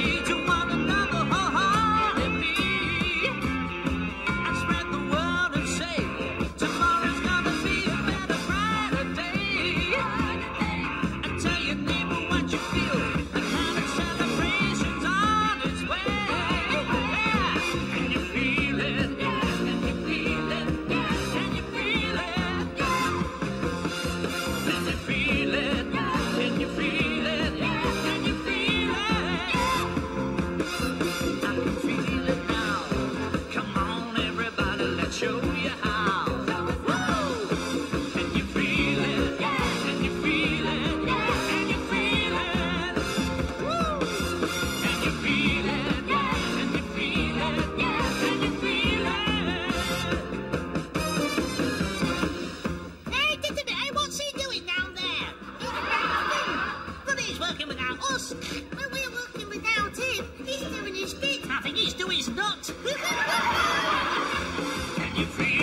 need you. you feel.